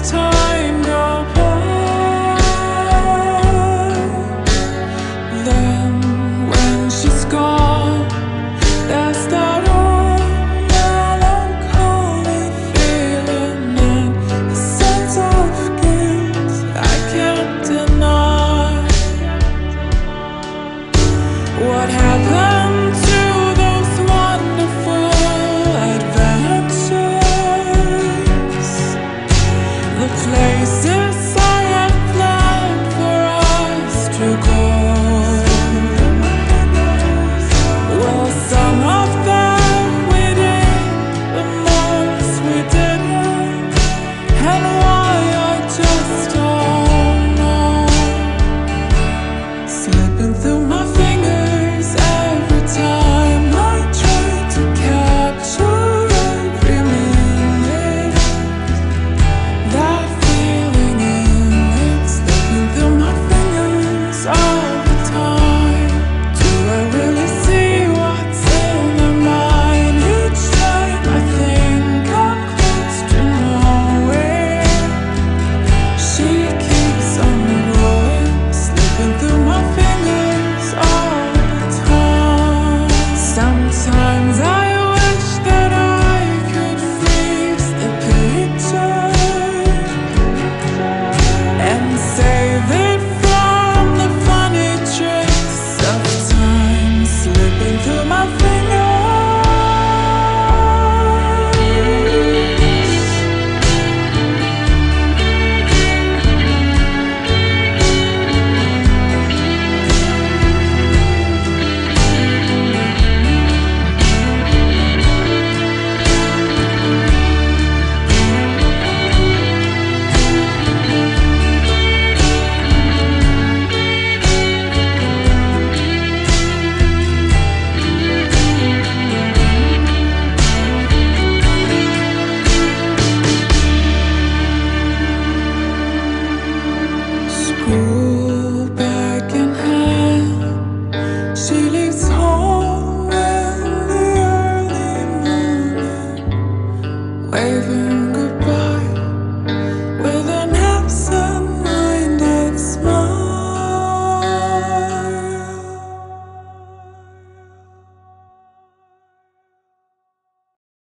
this time. through my